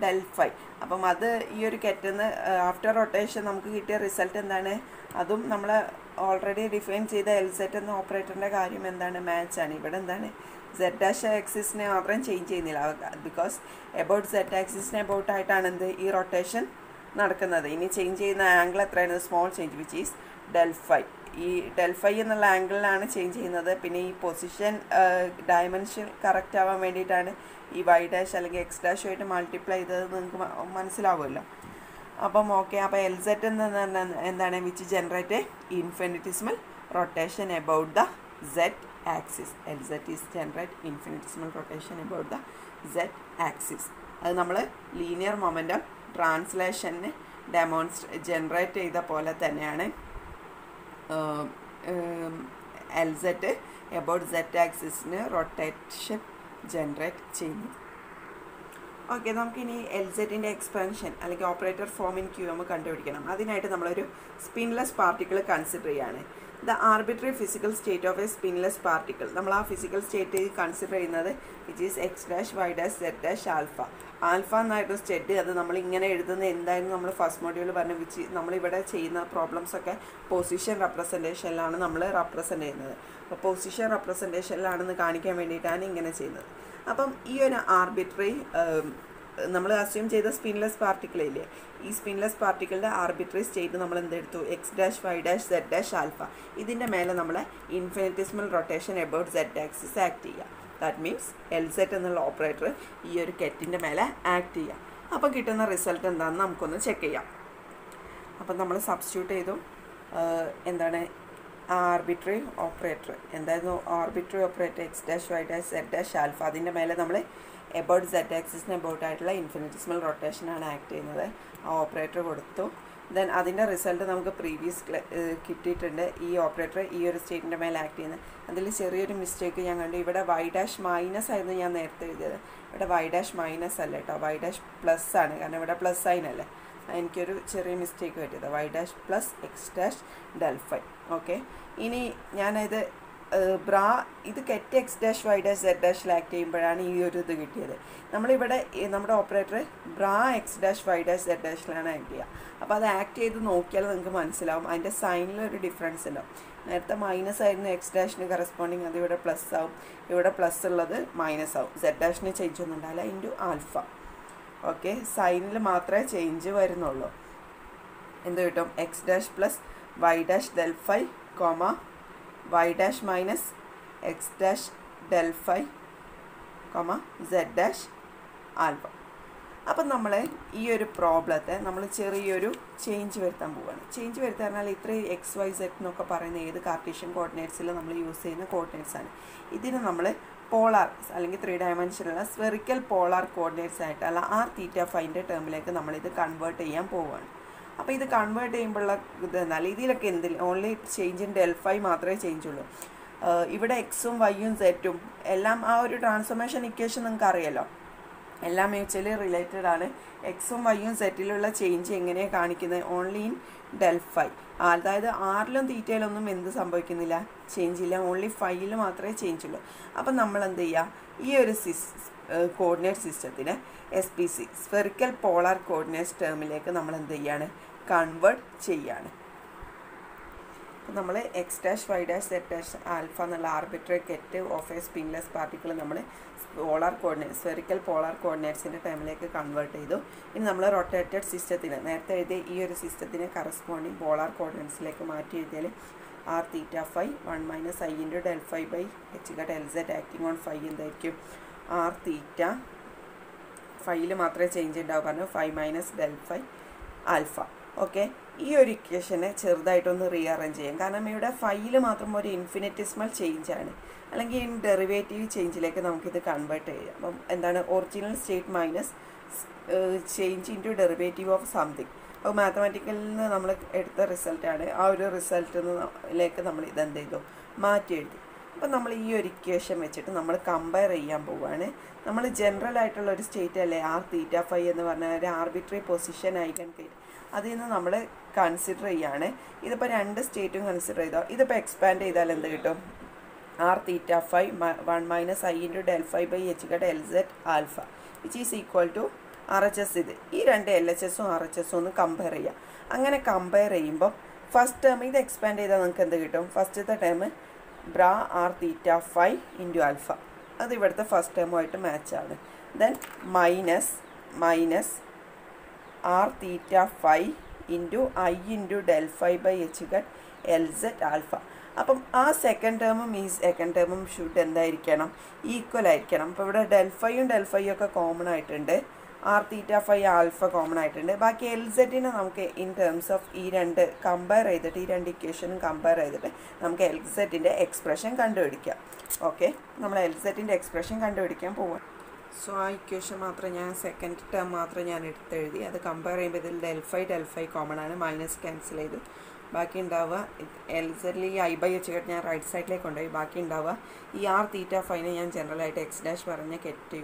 ഡെൽഫൈ അപ്പം അത് ഈ ഒരു കെറ്റുന്ന് ആഫ്റ്റർ റൊട്ടേഷൻ നമുക്ക് കിട്ടിയ റിസൾട്ട് എന്താണ്? അതും നമ്മൾ ഓൾറെഡി ഡിഫൈൻ ചെയ്ത എൽ സെറ്റ് എന്ന ഓപ്പറേറ്ററിന്റെ കാര്യം എന്താണ്? മാച്ചാണ് ഇവിടെ എന്താണ്? സെഡ് ഡാഷ് ആക്സിസിനെ മാത്രം ചേഞ്ച് ചെയ്യുന്നില്ല. ബിക്കോസ് എബൌട്ട് സെറ്റ് ആക്സിസിനെ എബൌട്ടായിട്ടാണ് എന്ത്? ഈ റൊട്ടേഷൻ നടക്കുന്നത്. ഇനി ചേഞ്ച് ചെയ്യുന്ന ആംഗിൾ എത്രയാണ്? Small change which is del phi ഈ ഡെൽഫൈ എന്നുള്ള ആംഗിളിലാണ് ചേഞ്ച് ചെയ്യുന്നത്. പിന്നെ ഈ പൊസിഷൻ ഡയമെൻഷൻ കറക്റ്റ് ആവാൻ വേണ്ടിയിട്ടാണ് ഈ വൈ ഡാഷ് അല്ലെങ്കിൽ എക്സ് ഡാഷുമായിട്ട് മൾട്ടിപ്ലൈ ചെയ്തത് നിങ്ങൾക്ക് മനസ്സിലാവുമല്ലോ. അപ്പം ഓക്കെ അപ്പം എൽ സെറ്റ് എന്ന് എന്താണ്? Which generate infinitesimal rotation about the Z axis L Z is generate infinitesimal rotation about the Z axis അത് നമ്മൾ ലീനിയർ മൊമെന്റം ട്രാൻസ്ലേഷന് ഡെമോൺസ്ട്രേ ജനറേറ്റ് ചെയ്ത പോലെ തന്നെയാണ്. എൽ സെറ്റ് എബൌട്ട് സെറ്റ് ആക്സിസിന് റൊട്ടേഷൻ ജനറേറ്റ് ചെയ്യുന്നത് ഓക്കെ നമുക്കിനി എൽ സെറ്റിന്റെ എക്സ്പാൻഷൻ അല്ലെങ്കിൽ operator form in Q M കണ്ടുപിടിക്കണം. അതിനായിട്ട് നമ്മളൊരു സ്പിൻലെസ് പാർട്ടിക്കിൾ കൺസിഡർ ചെയ്യാണ്. The arbitrary physical state of a spinless particle നമ്മൾ ആ ഫിസിക്കൽ സ്റ്റേറ്റ് കൺസിഡർ ചെയ്യുന്നത് which is X dash Y dash Z dash alpha alpha എന്നായിരുന്നു സ്റ്റെഡ് അത് നമ്മൾ ഇങ്ങനെ എഴുതുന്നത് എന്തായിരുന്നു നമ്മൾ ഫസ്റ്റ് മോഡ്യൂൾ പറഞ്ഞു വിച്ച് നമ്മളിവിടെ ചെയ്യുന്ന പ്രോബ്ലംസ് ഒക്കെ പൊസിഷൻ റെപ്രസെന്റേഷനിലാണ് നമ്മൾ റെപ്രസെന്റ് ചെയ്യുന്നത്. അപ്പോൾ പൊസിഷൻ റെപ്രസെന്റേഷനിലാണെന്ന് കാണിക്കാൻ വേണ്ടിയിട്ടാണ് ഇങ്ങനെ ചെയ്യുന്നത്. അപ്പം ഈ ഒരു ആർബിട്രറി നമ്മൾ അസ്യൂം ചെയ്ത സ്പിൻലെസ് പാർട്ടിക്കിൾ പാർട്ടിക്കിളില്ലേ ഈ സ്പിൻലെസ് പാർട്ടിക്കിളിന്റെ ആർബിട്രറി സ്റ്റേറ്റ് നമ്മൾ എന്തെടുത്തു? X dash Y dash Z dash alpha ഇതിന്റെ മേലെ നമ്മൾ infinitesimal rotation about Z axis act ചെയ്യുക ദാറ്റ് മീൻസ് എൽ സെറ്റ് എന്നുള്ള ഓപ്പറേറ്റർ ഈ ഒരു കെറ്റിന്റെ മേലെ ആക്ട് ചെയ്യുക അപ്പോൾ കിട്ടുന്ന റിസൾട്ട് എന്താണെന്ന് നമുക്കൊന്ന് ചെക്ക് ചെയ്യാം. അപ്പം നമ്മൾ സബ്സ്റ്റിറ്റ്യൂട്ട് ചെയ്തു. എന്താണ്? ആർബിട്രറി ഓപ്പറേറ്റർ എന്തായിരുന്നു? Arbitrary operator X dash Y dash Z dash alpha അതിന്റെ മേലെ നമ്മൾ എബൌട്ട് സെറ്റ് ആക്സിസിന് എബൌട്ട് ഇൻഫിനിറ്റിസ്മൽ റൊട്ടേഷനാണ് ആക്ട് ചെയ്യുന്നത്. ആ ഓപ്പറേറ്റർ കൊടുത്തു. ദെൻ അതിന്റെ റിസൾട്ട് നമുക്ക് പ്രീവിയസ് കിട്ടിയിട്ടുണ്ട്. ഈ ഓപ്പറേറ്റർ ഈ ഒരു സ്റ്റേറ്റിന്റെ മേലെ ആക്ട് ചെയ്യുന്നത്. അതിൽ ചെറിയൊരു മിസ്റ്റേക്ക് ഞാൻ കണ്ടു ഇവിടെ വൈ ഡാഷ് മൈനസ് ആയിരുന്നു ഞാൻ നേരത്തെ എഴുതിയത്. ഇവിടെ വൈ ഡാഷ് മൈനസ് അല്ല കേട്ടോ വൈ ഡാഷ് പ്ലസ് ആണ്. കാരണം ഇവിടെ പ്ലസ് ആയിനല്ലേ എനിക്കൊരു ചെറിയ മിസ്റ്റേക്ക് പറ്റിയത്. Y dash plus X dash del phi okay ഇനി ഞാനത് ബ്രാ ഇത് ket X dash Y dash Z ഡാഷിൽ act ചെയ്യുമ്പോഴാണ് ഈ ഒരു ഇത് കിട്ടിയത്. നമ്മളിവിടെ നമ്മുടെ operator bra X dash Y dash Z ഡാഷിലാണ് act ചെയ്യുക. അപ്പോൾ അത് ആക്ട് ചെയ്ത് നോക്കിയാൽ നിങ്ങൾക്ക് മനസ്സിലാവും. അതിന്റെ സൈനിലൊരു ഡിഫറൻസ് ഉണ്ടാവും. നേരത്തെ മൈനസ് ആയിരുന്നു എക്സ് ഡാഷിന് കറസ്പോണ്ടിങ് അത് ഇവിടെ പ്ലസ് ആവും. ഇവിടെ പ്ലസ് ഉള്ളത് മൈനസ് ആവും. സെഡ് ഡാഷിന് ചേഞ്ച് ഒന്നും ഉണ്ടാവില്ല. ഇന്റു ആൽഫ ഓക്കെ സൈനിൽ മാത്രമേ ചേഞ്ച് വരുന്നുള്ളൂ. എന്ത് കിട്ടും? X dash plus Y dash del phi comma Y dash minus X dash del phi comma Z dash alpha അപ്പം നമ്മൾ ഈ ഒരു പ്രോബ്ലത്തെ നമ്മൾ ചെറിയൊരു ചേഞ്ച് വരുത്താൻ പോവുകയാണ് ചേഞ്ച് വരുത്താൻ പറഞ്ഞാൽ ഇത്രയും എക്സ് വൈ സെറ്റ് എന്നൊക്കെ പറയുന്ന ഏത് കാർട്ടീഷ്യൻ കോർഡിനേറ്റ്സിൽ നമ്മൾ യൂസ് ചെയ്യുന്ന കോർഡിനേറ്റ്സ് ആണ്. ഇതിന് നമ്മൾ പോളാർ അല്ലെങ്കിൽ ത്രീ ഡയമെൻഷനുള്ള സ്ഫെറിക്കൽ പോളാർ കോർഡിനേറ്റ്സ് ആയിട്ട് അല്ല ആർ തീറ്റ ഫൈന്റെ ടേമിലേക്ക് നമ്മളിത് കൺവേർട്ട് ചെയ്യാൻ പോവുകയാണ് അപ്പോൾ ഇത് കൺവേർട്ട് ചെയ്യുമ്പോഴുള്ള ഇത് എന്നാൽ ഇതിലൊക്കെ എന്തിൽ ഓൺലി ചേഞ്ച് ഇൻ ഡെൽഫൈ മാത്രമേ ചേഞ്ച് ഉള്ളൂ. ഇവിടെ എക്സും വൈയും സെറ്റും എല്ലാം ആ ഒരു ട്രാൻസ്ഫോർമേഷൻ ഇക്വേഷൻ നിങ്ങൾക്ക് അറിയാലോ. എല്ലാം മ്യൂച്വലി റിലേറ്റഡ് ആണ്. എക്സും വൈയും സെറ്റിലുള്ള ചേഞ്ച് എങ്ങനെയാണ് കാണിക്കുന്നത്? ഓൺലി ഇൻ ഡെൽഫൈ അതായത് ആറിലും തീറ്റയിലൊന്നും എന്ത് സംഭവിക്കുന്നില്ല? ചേഞ്ച് ഇല്ല. ഓൺലി ഫൈവിൽ മാത്രമേ ചേഞ്ച് ഉള്ളൂ. അപ്പം നമ്മൾ എന്ത് ചെയ്യുക? ഈ ഒരു സിസ് കോർഡിനേറ്റ് സിസ്റ്റത്തിന് S P C spherical polar coordinates ടേമിലേക്ക് നമ്മൾ എന്ത് ചെയ്യാണ്? കൺവേർട്ട് ചെയ്യാണ്. നമ്മൾ X dash Y dash Z dash alpha എന്നുള്ള arbitrary ket of a spinless particle നമ്മൾ പോളാർ കോർഡിനേറ്റ് സ്ഫെറിക്കൽ പോളാർ കോർഡിനേറ്റ്സിന്റെ ടൈമിലേക്ക് കൺവേർട്ട് ചെയ്തു. ഇനി നമ്മൾ റൊട്ടേറ്റഡ് സിസ്റ്റത്തിന് നേരത്തെ എഴുതിയ ഈ ഒരു സിസ്റ്റത്തിനെ കറസ്പോണ്ടിങ് പോളാർ കോർഡിനേറ്റ്സിലേക്ക് മാറ്റി എഴുതിയാൽ R theta phi one minus I into del phi by H cut L Z acting on phi എന്തായിരിക്കും? ആർ തീറ്റ ഫൈവിൽ മാത്രമേ ചേഞ്ച് ഉണ്ടാവും പറഞ്ഞു phi minus del phi alpha okay ഈ ഒരു ഇക്വേഷനെ ചെറുതായിട്ടൊന്ന് റീഅറേഞ്ച് ചെയ്യാം. കാരണം ഇവിടെ ഫൈവിൽ മാത്രം ഒരു ഇൻഫിനിറ്റിസ്മൽ ചേഞ്ചാണ് അല്ലെങ്കിൽ ഇൻ ഡെറിവേറ്റീവ് ചേഞ്ചിലേക്ക് നമുക്കിത് കൺവേർട്ട് ചെയ്യാം. അപ്പം എന്താണ്? Original state minus change into derivative of something അപ്പോൾ മാത്തമാറ്റിക്കലിൽ നിന്ന് നമ്മൾ എടുത്ത റിസൾട്ടാണ് ആ ഒരു റിസൾട്ടിലേക്ക് നമ്മൾ ഇതെന്ത് ചെയ്തു? മാറ്റി എഴുതി. അപ്പം നമ്മൾ ഈ ഒരു ഇക്വേഷൻ വെച്ചിട്ട് നമ്മൾ കമ്പയർ ചെയ്യാൻ പോവുകയാണ് നമ്മൾ ജനറൽ ആയിട്ടുള്ള ഒരു സ്റ്റേറ്റ് അല്ലേ? ആർ തീറ്റ ഫൈ എന്ന് പറഞ്ഞാൽ ഒരു ആർബിട്രറി പൊസിഷൻ ഐക്കൺ കേട്ട് അതിൽ നിന്ന് നമ്മൾ കൺസിഡർ ചെയ്യുകയാണ് ഇതിപ്പോൾ രണ്ട് സ്റ്റേറ്റും കൺസിഡർ ചെയ്തോ? ഇതിപ്പോൾ എക്സ്പാൻഡ് ചെയ്താൽ എന്ത് കിട്ടും? R theta phi one minus I into del phi by H cut L Z alpha which is equal to R H S ഇത്. ഈ രണ്ട് എൽ എച്ച് എസും ആർ എച്ച് എസും ഒന്ന് കമ്പയർ ചെയ്യാം. അങ്ങനെ കമ്പയർ ചെയ്യുമ്പോൾ ഫസ്റ്റ് ടേം ഇത് എക്സ്പാൻഡ് ചെയ്താൽ നമുക്ക് എന്ത് കിട്ടും? ഫസ്റ്റത്തെ term bra R theta phi into alpha അത് ഇവിടുത്തെ ഫസ്റ്റ് ടേമുമായിട്ട് മാച്ചാണ് then minus minus R theta phi into I into del phi by H cut L zed alpha അപ്പം ആ സെക്കൻഡ് ടേമും ഈ സെക്കൻഡ് ടേമും ഷൂട്ട് എന്തായിരിക്കണം? ഈക്വൽ ആയിരിക്കണം. അപ്പോൾ ഇവിടെ ഡെൽ ഡെൽഫൈയും ഡെൽ ഫൈയും ഒക്കെ കോമൺ ആയിട്ടുണ്ട്. R theta phi alpha common ആയിട്ടുണ്ട്. ബാക്കി എൽ സെറ്റിനെ നമുക്ക് ഇൻ ടേംസ് ഓഫ് ഈ രണ്ട് കമ്പയർ ചെയ്തിട്ട് ഈ രണ്ട് ഇക്വേഷനും കമ്പയർ ചെയ്തിട്ട് നമുക്ക് എൽ സെറ്റിന്റെ എക്സ്പ്രഷൻ കണ്ടുപിടിക്കാം. ഓക്കെ നമ്മൾ എൽ സെറ്റിന്റെ എക്സ്പ്രഷൻ കണ്ടുപിടിക്കാൻ പോവാം. സോ ആ ഇക്വേഷൻ മാത്രം ഞാൻ സെക്കൻഡ് ടേം മാത്രം ഞാൻ എടുത്തെഴുതി. അത് കമ്പയർ ചെയ്യുമ്പോൾ ഇതിൽ del phi del phi common ആണ്. മൈനസ് ക്യാൻസൽ ചെയ്ത്. ബാക്കി ഉണ്ടാവുക എൽ സെറ്റിൽ ഈ ഐ ബൈ എച്ച് കെട്ട് ഞാൻ റൈറ്റ് സൈഡിലേക്ക് കൊണ്ടുപോയി. ബാക്കി ഉണ്ടാവുക ഈ ആർ തീറ്റ ഫൈനെ ഞാൻ ജനറലായിട്ട് എക്സ് ഡാഷ് പറഞ്ഞ് കെറ്റ്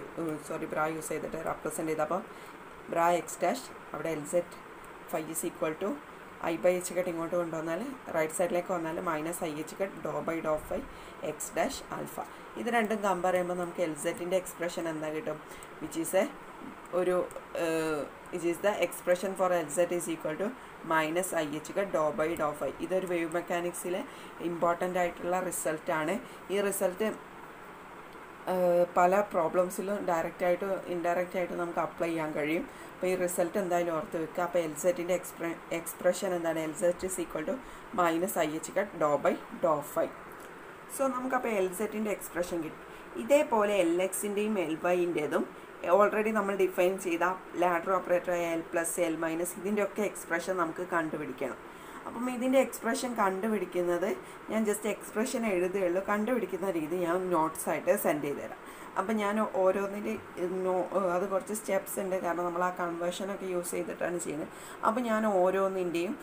സോറി ബ്രാ യൂസ് ചെയ്തിട്ട് റെപ്രസെന്റ് ചെയ്ത് അപ്പം ബ്രാ എക്സ് ഡാഷ് അവിടെ L Z phi is equal to I by H cut ഇങ്ങോട്ട് കൊണ്ടുവന്നാൽ റൈറ്റ് സൈഡിലേക്ക് വന്നാൽ minus I H cut dow by dow phi X dash alpha ഇത് രണ്ടും കമ്പയർ ചെയ്യുമ്പോൾ നമുക്ക് എൽ സെറ്റിന്റെ എക്സ്പ്രഷൻ എന്താ കിട്ടും? വിച്ച് ഈസ് എ ഒരു it is the expression for L Z is equal to minus I H cut dow by dow phi ഇതൊരു wave മെക്കാനിക്സിലെ ഇമ്പോർട്ടന്റ് ആയിട്ടുള്ള റിസൾട്ടാണ് ഈ റിസൾട്ട് പല പ്രോബ്ലംസിലും ഡയറക്റ്റായിട്ട് ഇൻഡയറക്റ്റ് ആയിട്ട് നമുക്ക് അപ്ലൈ ചെയ്യാൻ കഴിയും. അപ്പോൾ ഈ റിസൾട്ട് എന്തായാലും ഓർത്ത് വെക്കുക. അപ്പോൾ എൽ സെറ്റിന്റെ എക്സ്പ്ര എക്സ്പ്രഷൻ എന്താണ്? L Z is equal to minus I H cut dow by dow phi so നമുക്കപ്പോൾ എൽ സെറ്റിന്റെ എക്സ്പ്രഷൻ കിട്ടും. ഇതേപോലെ എൽ എക്സിന്റെയും എൽ വൈന്റെതും ഓൾറെഡി നമ്മൾ ഡിഫൈൻ ചെയ്ത ladder operator L plus L minus ഇതിന്റെയൊക്കെ എക്സ്പ്രഷൻ നമുക്ക് കണ്ടുപിടിക്കണം. അപ്പം ഇതിന്റെ എക്സ്പ്രഷൻ കണ്ടുപിടിക്കുന്നത് ഞാൻ ജസ്റ്റ് എക്സ്പ്രഷൻ എഴുതുകയുള്ളൂ കണ്ടുപിടിക്കുന്ന രീതി ഞാൻ നോട്ട്സ് ആയിട്ട് സെൻഡ് ചെയ്ത് തരാം. അപ്പം ഞാൻ ഓരോന്നിന്റെ അത് കുറച്ച് സ്റ്റെപ്സ് ഉണ്ട്. കാരണം നമ്മൾ ആ കൺവേർഷനൊക്കെ യൂസ് ചെയ്തിട്ടാണ് ചെയ്യുന്നത്. അപ്പം ഞാൻ ഓരോന്നിന്റെയും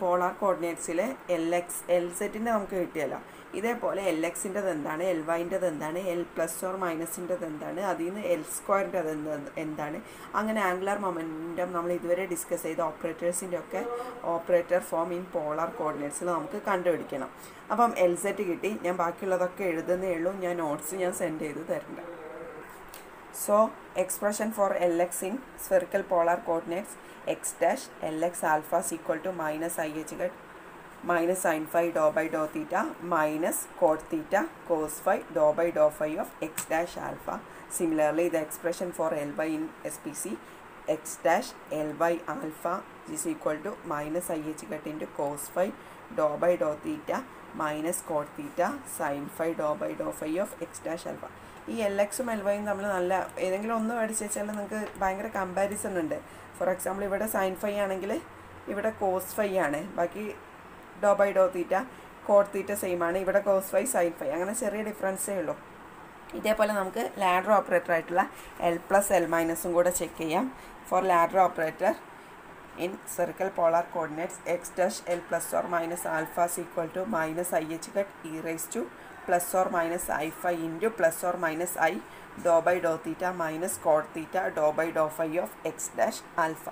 പോളാർ കോർഡിനേറ്റ്സിൽ എൽ എക്സ് എൽ സെറ്റിന്റെ നമുക്ക് കിട്ടിയല്ലോ. ഇതേപോലെ എൽ എക്സിന്റെത് എന്താണ്? എൽ വൈന്റെത് എന്താണ്? എൽ പ്ലസ് ഓർ മൈനസിന്റെത് എന്താണ്? അതിൽ നിന്ന് എൽ സ്ക്വയറിന്റെത് എന്താണ്? അങ്ങനെ ആംഗുലാർ മൊമെന്റം നമ്മൾ ഇതുവരെ ഡിസ്കസ് ചെയ്ത ഓപ്പറേറ്റേഴ്സിന്റെ ഒക്കെ ഓപ്പറേറ്റർ ഫോം ഇൻ പോളാർ കോർഡിനേറ്റ്സിൽ നമുക്ക് കണ്ടുപിടിക്കണം. അപ്പം എൽ സെറ്റ് കിട്ടി. ഞാൻ ബാക്കിയുള്ളതൊക്കെ എഴുതുന്നേ ഉള്ളൂ. ഞാൻ നോട്ട്സ് ഞാൻ സെൻഡ് ചെയ്ത് തരണ്ട. So expression for Lx in spherical polar coordinates x dash Lx alpha is equal to minus ih H minus sin phi dou by dou theta minus cot theta cos phi dou by dou phi of x dash alpha. Similarly, the expression for Ly in SPC x dash Ly alpha is equal to minus IH cut into cos phi dou by dou theta minus cot theta sin phi dou by dou phi of x dash alpha. ഈ L എക്സും L വൈയും തമ്മിൽ നല്ല ഏതെങ്കിലും ഒന്ന് മേടിച്ച് വെച്ചാൽ നിങ്ങൾക്ക് ഭയങ്കര കമ്പാരിസൺ ഉണ്ട്. ഫോർ എക്സാമ്പിൾ ഇവിടെ സൈൻ ഫൈ ആണെങ്കിൽ ഇവിടെ കോസ് ഫൈ ആണ്. ബാക്കി dow by dow theta cot theta same ആണ്. ഇവിടെ കോസ് ഫൈ സൈൻ ഫൈ അങ്ങനെ ചെറിയ ഡിഫറൻസേ ഉള്ളൂ. ഇതേപോലെ നമുക്ക് ലാഡർ ഓപ്പറേറ്റർ ആയിട്ടുള്ള എൽ പ്ലസ് എൽ മൈനസും കൂടെ ചെക്ക് ചെയ്യാം. For ladder operator in circle polar coordinates X dash L plus or minus alpha's equal to minus I H cut E raise to plus or minus I phi into plus or minus I dow by dow theta minus cot theta dow by dow phi of X dash alpha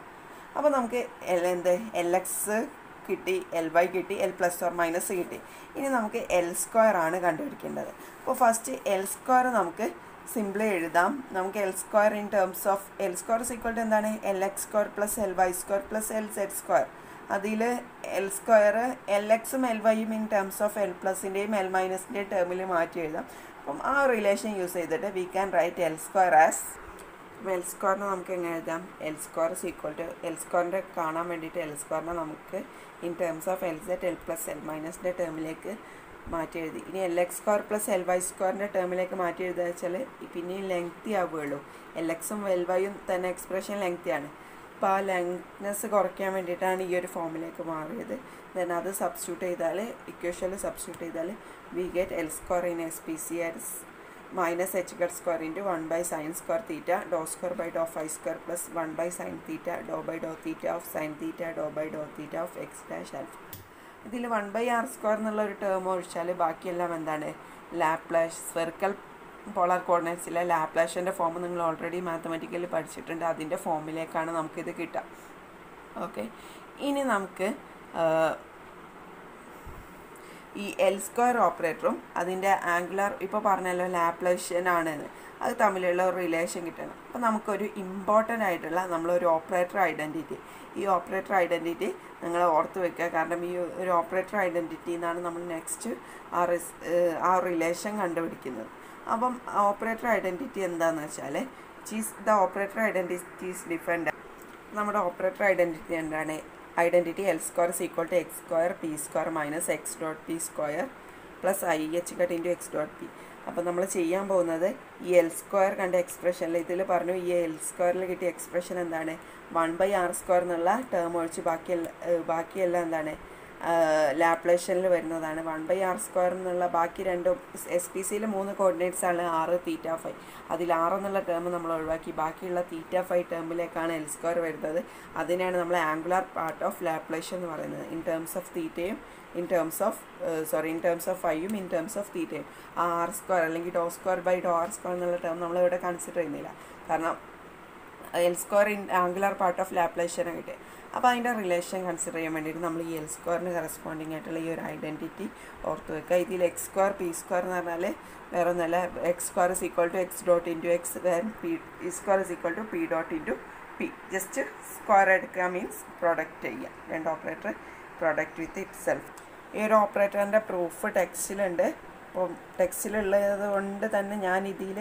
അപ്പോൾ നമുക്ക് L എന്ത്? L X കിട്ടി L Y കിട്ടി L plus or minus കിട്ടി. ഇനി നമുക്ക് L square ആണ് കണ്ടുപിടിക്കേണ്ടത്. അപ്പോൾ ഫസ്റ്റ് എൽ സ്ക്വയർ നമുക്ക് സിംപ്ലി എഴുതാം. നമുക്ക് L square in terms of L square equal to എന്താണ്? L X square plus L Y square plus L Z square അതിൽ എൽ സ്ക്വയർ എൽ എക്സും എൽ വൈയും ഇൻ ടേംസ് ഓഫ് എൽ പ്ലസിന്റെയും L മൈനസിന്റെയും ടേമിൽ മാറ്റി എഴുതാം. അപ്പം ആ റിലേഷൻ യൂസ് ചെയ്തിട്ട് we can write L square as L സ്ക്വയറിനെ നമുക്ക് എങ്ങനെ എഴുതാം? L square is equal to L സ്ക്വയറിന്റെ കാണാൻ വേണ്ടിയിട്ട് എൽ സ്ക്വയറിനെ നമുക്ക് in terms of L Z L plus L മൈനസിന്റെ ടേമിലേക്ക് മാറ്റി എഴുതി. ഇനി L X square plus L Y സ്ക്വയറിന്റെ ടേമിലേക്ക് മാറ്റി എഴുതുക വെച്ചാൽ പിന്നെയും ലെങ്തി ആവുകയുള്ളൂ. എൽ എക്സും എൽ വൈയും തന്നെ എക്സ്പ്രഷൻ ലെങ്തിയാണ് അപ്പോൾ ആ ലെങ്നെസ് കുറയ്ക്കാൻ വേണ്ടിയിട്ടാണ് ഈ ഒരു ഫോമിലേക്ക് മാറിയത്. ദെൻ അത് സബ്സ്റ്റിറ്റ്യൂട്ട് ചെയ്താൽ ഇക്വേഷനിൽ സബ്സ്റ്റിറ്റ്യൂട്ട് ചെയ്താൽ we get L square in S P C R's minus H cut square into one by sine square theta dow square by dow phi square plus one by sine theta dow by dow theta of sine theta dow by dow theta of X dash alpha ഇതിൽ one by R square എന്നുള്ള ഒരു term ഒഴിച്ചാൽ ബാക്കിയെല്ലാം എന്താണ്? Laplace spherical polar കോർഡിനേറ്റ്സിലെ ലാപ്ലാഷന്റെ form നിങ്ങൾ already mathematically പഠിച്ചിട്ടുണ്ട്. അതിന്റെ ഫോമിലേക്കാണ് നമുക്കിത് കിട്ടുക. ഓക്കെ ഇനി നമുക്ക് ഈ എൽ സ്ക്വയർ ഓപ്പറേറ്ററും അതിന്റെ ആംഗുലർ ഇപ്പോൾ പറഞ്ഞല്ലോ ലാപ്ലേഷ്യൻ ആണെന്ന് അത് തമ്മിലുള്ള ഒരു റിലേഷൻ കിട്ടണം. അപ്പോൾ നമുക്കൊരു ഇമ്പോർട്ടന്റ് ആയിട്ടുള്ള നമ്മളൊരു ഓപ്പറേറ്റർ ഐഡന്റിറ്റി ഈ ഓപ്പറേറ്റർ ഐഡന്റിറ്റി നിങ്ങൾ ഓർത്ത് വെക്കുക. കാരണം ഈ ഒരു ഓപ്പറേറ്റർ ഐഡന്റിറ്റി എന്നാണ് നമ്മൾ നെക്സ്റ്റ് ആ റിസ് ആ റിലേഷൻ കണ്ടുപിടിക്കുന്നത്. അപ്പം ഓപ്പറേറ്റർ ഐഡന്റിറ്റി എന്താണെന്ന് വെച്ചാൽ cheese the operator identity is different നമ്മുടെ ഓപ്പറേറ്റർ ഐഡന്റിറ്റി എന്താണ്? Identity L square is equal to X square P square minus X dot P square plus I H cut into X dot P അപ്പോൾ നമ്മൾ ചെയ്യാൻ പോകുന്നത് ഈ L square കണ്ട എക്സ്പ്രഷനിൽ ഇതിൽ പറഞ്ഞു ഈ എൽ സ്ക്വയറിൽ കിട്ടിയ എക്സ്പ്രഷൻ എന്താണ്? വൺ ബൈ ആർ സ്ക്വയർ എന്നുള്ള ടേം ഒഴിച്ച് ബാക്കിയെല്ലാം ബാക്കിയെല്ലാം എന്താണ്? ലാപ്ലേഷനിൽ വരുന്നതാണ്. വൺ ബൈ ആർ സ്ക്വയർ എന്നുള്ള ബാക്കി രണ്ടും എസ് പി സിയിൽ മൂന്ന് കോർഡിനേറ്റ്സ് ആണ് ആറ് തീറ്റ ഫൈവ് അതിൽ ആറ് എന്നുള്ള ടേം നമ്മൾ ഒഴിവാക്കി. ബാക്കിയുള്ള തീറ്റ ഫൈവ് ടേമിലേക്കാണ് എൽ സ്ക്വയർ വരുന്നത്. അതിനാണ് നമ്മൾ ആംഗുലാർ പാർട്ട് ഓഫ് ലാപ്ലേഷൻ എന്ന് പറയുന്നത്. ഇൻ ടേംസ് ഓഫ് തീറ്റയും in terms of sorry in terms of ഫൈവും ഇൻ ടേംസ് ഓഫ് തീറ്റയും. ആർ സ്ക്വയർ അല്ലെങ്കിൽ do square by do R square എന്നുള്ള ടേം നമ്മൾ ഇവിടെ കൺസിഡർ ചെയ്യുന്നില്ല. കാരണം L square in angular part of Laplacian ആയിട്ട്. അപ്പോൾ അതിന്റെ റിലേഷൻ കൺസിഡർ ചെയ്യാൻ വേണ്ടിയിട്ട് നമ്മൾ ഈ എൽ സ്ക്വയറിന് കറസ്പോണ്ടിങ് ആയിട്ടുള്ള ഈ ഒരു ഐഡന്റിറ്റി ഓർത്ത് വെക്കുക. ഇതിൽ എക്സ് സ്ക്വയർ പി സ്ക്വയർ എന്ന് പറഞ്ഞാൽ വേറെ ഒന്നല്ല X square is equal to X dot into X P P square is equal to P dot into P just square എടുക്കുക മീൻസ് പ്രൊഡക്റ്റ് ചെയ്യുക. രണ്ട് operator product with itself ഈ ഒരു ഓപ്പറേറ്ററിന്റെ proof ടെക്സ്റ്റിലുണ്ട് അപ്പം ടെക്സ്റ്റിലുള്ളത് കൊണ്ട് തന്നെ ഞാൻ ഇതിൽ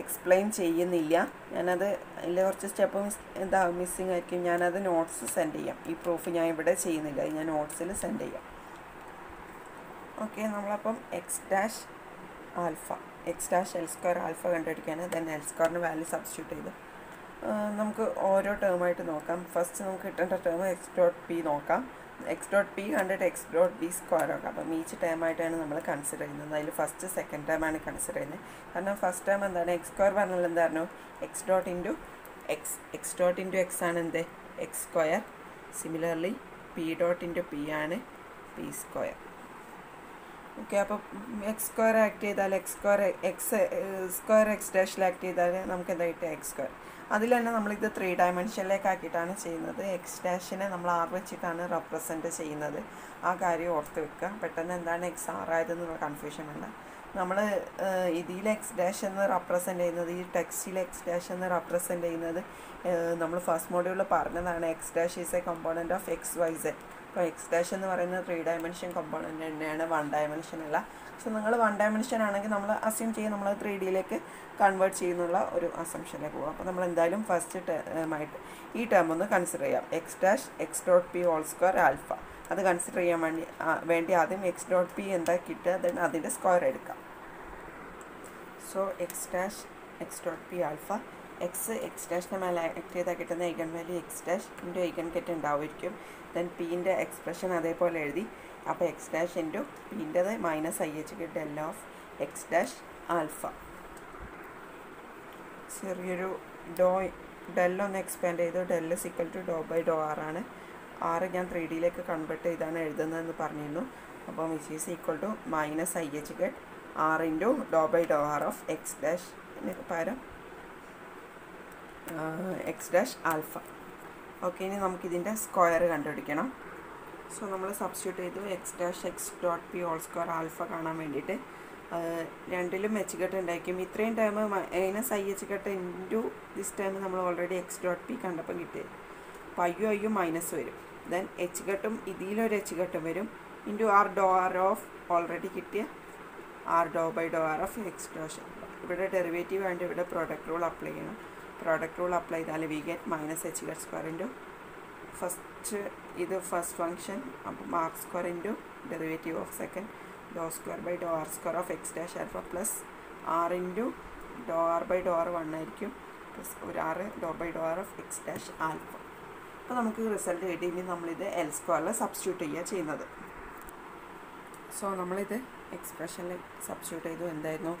എക്സ്പ്ലെയിൻ ചെയ്യുന്നില്ല. ഞാനത് അതിൽ കുറച്ച് സ്റ്റെപ്പ് മിസ് എന്താ മിസ്സിങ് ആയിരിക്കും. ഞാനത് നോട്ട്സ് സെൻഡ് ചെയ്യാം. ഈ പ്രൂഫ് ഞാൻ ഇവിടെ ചെയ്യുന്നില്ല. ഞാൻ നോട്ട്സിൽ സെൻഡ് ചെയ്യാം. Okay നമ്മളപ്പം X dash alpha X dash L square alpha കണ്ടുപിടിക്കുകയാണ് then L സ്ക്വയറിന് വാല്യൂ സബ്സ്റ്റിറ്റ്യൂട്ട് ചെയ്ത്. നമുക്ക് ഓരോ ടേമായിട്ട് നോക്കാം. ഫസ്റ്റ് നമുക്ക് കിട്ടേണ്ട ടേം എക്സ് ഡോട്ട് പി നോക്കാം. എക്സ് ഡോട്ട് പി കണ്ടിട്ട് എക്സ് ഡോട്ട് ബി സ്ക്വയർ ആക്കാം അപ്പം ഈച്ച് ടേമായിട്ടാണ് നമ്മൾ കൺസിഡർ ചെയ്യുന്നത്. അതിൽ ഫസ്റ്റ് സെക്കൻഡ് ടേം ആണ് കൺസിഡർ ചെയ്യുന്നത്. കാരണം ഫസ്റ്റ് ടേം എന്താണ്? എക്സ് സ്ക്വയർ പറഞ്ഞാൽ എന്തായിരുന്നു X dot into X X dot into X ആണ് എന്ത്? X square similarly P dot into P ആണ് പി സ്ക്വയർ ഓക്കെ അപ്പോൾ എക്സ് സ്ക്വയർ ആക്ട് ചെയ്താൽ X square X square X ഡാഷിൽ act ചെയ്താൽ നമുക്ക് എന്താ കിട്ടുക? എക്സ് സ്ക്വയർ അതിൽ തന്നെ നമ്മളിത് ത്രീ ഡയമെൻഷനിലേക്ക് ആക്കിയിട്ടാണ് ചെയ്യുന്നത്. എക്സ് ഡാഷിനെ നമ്മൾ ആർ വെച്ചിട്ടാണ് റെപ്രസെന്റ് ചെയ്യുന്നത്. ആ കാര്യം ഓർത്ത് വെക്കുക പെട്ടെന്ന് എന്താണ് എക്സ് ആർ ആയതെന്നുള്ള കൺഫ്യൂഷൻ വേണ്ട. നമ്മൾ ഇതിൽ എക്സ് ഡാഷ് എന്ന് റെപ്രസെന്റ് ചെയ്യുന്നത് ഈ ടെക്സ്റ്റിൽ എക്സ് ഡാഷ് എന്ന് റെപ്രസെന്റ് ചെയ്യുന്നത് നമ്മൾ ഫസ്റ്റ് മോഡ്യൂളിൽ പറഞ്ഞതാണ് X dash is a component of X Y Z അപ്പോൾ എക്സ് ഡാഷ് എന്ന് പറയുന്നത് ത്രീ ഡയമെൻഷൻ കമ്പോണന്റ് തന്നെയാണ് വൺ ഡയമെൻഷൻ അല്ല. സോ നിങ്ങൾ വൺ ഡയമെൻഷൻ ആണെങ്കിൽ നമ്മൾ അസ്യൂം ചെയ്യും നമ്മൾ ത്രീ ഡിയിലേക്ക് കൺവേർട്ട് ചെയ്യുന്നുള്ള ഒരു അസംഷനിലേക്ക് പോകും അപ്പോൾ നമ്മൾ എന്തായാലും ഫസ്റ്റ് ടേമായിട്ട് ഈ ടേം ഒന്ന് കൺസിഡർ ചെയ്യാം. X dash X dot P whole square alpha അത് കൺസിഡർ ചെയ്യാൻ വേണ്ടി വേണ്ടി ആദ്യം എക്സ് ഡോട്ട് പി എന്താ കിട്ടുക? ദെൻ അതിന്റെ സ്ക്വയർ എടുക്കാം. So X dash X dot P alpha X X ഡാഷിന്റെ മേലെ ആക്ട് ചെയ്താൽ കിട്ടുന്ന eigen value X dash into eigen ket ഉണ്ടാവുമായിരിക്കും ദെൻ പീന്റെ എക്സ്പ്രഷൻ അതേപോലെ എഴുതി അപ്പോൾ X dash into പിന്റെത് minus I H del of X dash alpha ചെറിയൊരു ഡോ ഡെൽ ഒന്ന് എക്സ്പാൻഡ് ചെയ്തു. Del equal to do by do R ആണ്. ആറ് ഞാൻ ത്രീ ഡിയിലേക്ക് കൺവേർട്ട് ചെയ്താണ് എഴുതുന്നതെന്ന് പറഞ്ഞിരുന്നു. അപ്പോൾ which is equal to minus I H cut R into do by do R of X dash പകരം എക്സ് ഡാഷ് ആൽഫ ഓക്കെ ഇനി നമുക്കിതിന്റെ സ്ക്വയർ കണ്ടുപിടിക്കണം. സോ നമ്മൾ സബ്സ്റ്റിറ്റ്യൂട്ട് ചെയ്തു X dash X dot P whole square alpha കാണാൻ വേണ്ടിയിട്ട്. രണ്ടിലും H cut ഉണ്ടായിരിക്കും. ഇത്രയും time minus I H cut into this time നമ്മൾ ഓൾറെഡി എക്സ് ഡോട്ട് പി കണ്ടപ്പം കിട്ടിയത്. അപ്പോൾ അയ്യോ അയ്യോ മൈനസ് വരും. ദെൻ എച്ച് കട്ടും ഇതിലൊരു എച്ച് കട്ടും വരും. Into R do R of already കിട്ടിയ R do by do R of X dash ഇവിടെ ഡെറിവേറ്റീവ് ആയിട്ട് ഇവിടെ പ്രോഡക്റ്റ് റൂൾ അപ്ലൈ ചെയ്യണം. പ്രോഡക്റ്റ് റൂൾ അപ്ലൈ ചെയ്താൽ we get minus H cut square into first ഇത് ഫസ്റ്റ് ഫംഗ്ഷൻ അപ്പം R square into derivative of second do square by do R square of X dash alpha plus R into do R by do R one ആയിരിക്കും plus ഒരു R do by do R of X dash alpha. അപ്പോൾ നമുക്ക് result കിട്ടി ഇനി നമ്മളിത് L സ്ക്വയറിൽ substitute ചെയ്യുക ചെയ്യുന്നത്. സോ നമ്മളിത് എക്സ്പ്രഷനിൽ സബ്സ്റ്റിറ്റ്യൂട്ട് ചെയ്തു എന്തായിരുന്നു?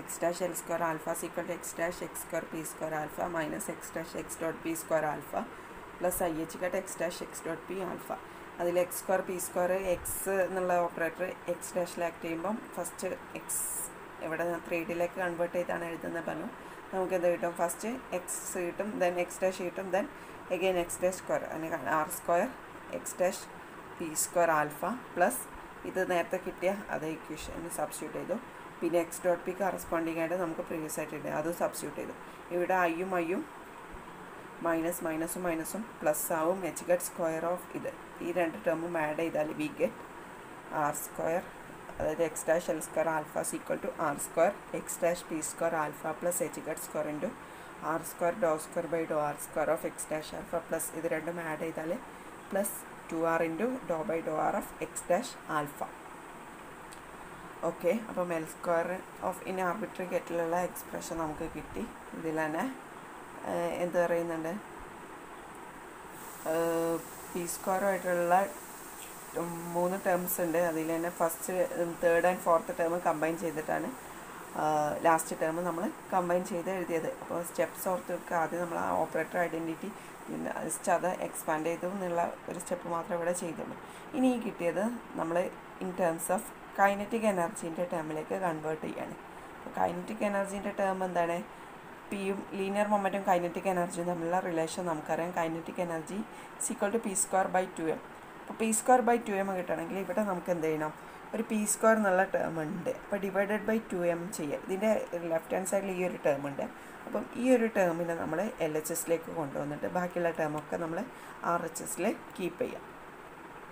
X dash L square alpha equal to X dash X square P square alpha minus X dash X dot P square alpha plus I H cut X dash X dot P alpha അതിൽ X square P square X എന്നുള്ള operator X ഡാഷിൽ act ചെയ്യുമ്പം first X ഇവിടെ three ഡിയിലേക്ക് convert ചെയ്താണ് എഴുതുന്നത് പറഞ്ഞു നമുക്ക് എന്ത് കിട്ടും? ഫസ്റ്റ് എക്സ് കിട്ടും ദെൻ എക്സ് ഡാഷ് കിട്ടും then again X dash square അതിന് R square X dash P square alpha plus ഇത് നേരത്തെ കിട്ടിയ അതേ ഇക്വേഷൻ സബ്സ്റ്റിറ്റ്യൂട്ട് ചെയ്തു. പിന്നെ എക്സ് ഡോട്ട് പി കറസ്പോണ്ടിങ് ആയിട്ട് നമുക്ക് പ്രീവിയസ് ആയിട്ട് ഇടുക. അത് സബ്സ്റ്റിറ്റ്യൂട്ട് ചെയ്തു. ഇവിടെ ഐയും ഐയും മൈനസ് മൈനസും മൈനസും പ്ലസ് ആവും. എച്ച് ഗെറ്റ് സ്ക്വയർ ഓഫ് ഇത്. ഈ രണ്ട് ടേമും ആഡ് ചെയ്താൽ വി ഗെറ്റ് ആർ സ്ക്വയർ അതായത് X dash L square alpha equal to R square X dash P square alpha plus H cut square into R square do square by do R square of X dash alpha plus ഇത് രണ്ടും add ചെയ്താൽ plus two R into do by do R of X dash alpha okay അപ്പം L square of an arbitrary ഗെറ്റിലുള്ള expression നമുക്ക് കിട്ടി. ഇതിൽ തന്നെ എന്ത് പറയുന്നുണ്ട്? പി സ്ക്വയറുമായിട്ടുള്ള മൂന്ന് ടേംസ് ഉണ്ട്. അതിൽ തന്നെ first third and fourth term combine ചെയ്തിട്ടാണ് ലാസ്റ്റ് ടേം നമ്മൾ കമ്പൈൻ ചെയ്ത് എഴുതിയത്. അപ്പോൾ സ്റ്റെപ്സ് ഓർത്ത് വെക്കുക. ആദ്യം നമ്മൾ ആ ഓപ്പറേറ്റർ ഐഡന്റിറ്റി ജസ്റ്റ് അത് എക്സ്പാൻഡ് ചെയ്തു എന്നുള്ള ഒരു സ്റ്റെപ്പ് മാത്രമേ ഇവിടെ ചെയ്തുള്ളൂ. ഇനി ഈ കിട്ടിയത് നമ്മൾ ഇൻ ടേംസ് ഓഫ് കൈനറ്റിക് എനർജീന്റെ ടേമിലേക്ക് കൺവേർട്ട് ചെയ്യാണ്. അപ്പോൾ കൈനറ്റിക് എനർജീന്റെ ടേം എന്താണ്? പിയും ലീനിയർ മൊമെന്റും കൈനറ്റിക് എനർജിയും തമ്മിലുള്ള റിലേഷൻ നമുക്കറിയാം. Kinetic energy equal to P square by two M അപ്പോൾ P square by two M കിട്ടണമെങ്കിൽ ഇവിടെ നമുക്ക് എന്ത് ചെയ്യണം? ഒരു പി സ്ക്വയർ എന്നുള്ള ടേം ഉണ്ട്. അപ്പോൾ ഡിവൈഡഡ് ബൈ ടു എം ചെയ്യുക ഇതിന്റെ ലെഫ്റ്റ് ഹാൻഡ് സൈഡിൽ ഈ ഒരു ടേം ഉണ്ട്. അപ്പം ഈ ഒരു ടേമിനെ നമ്മൾ എൽ എച്ച് എസിലേക്ക് കൊണ്ടുവന്നിട്ട് ബാക്കിയുള്ള ടേമൊക്കെ നമ്മൾ ആർ എച്ച് എസിൽ കീപ്പ് ചെയ്യാം.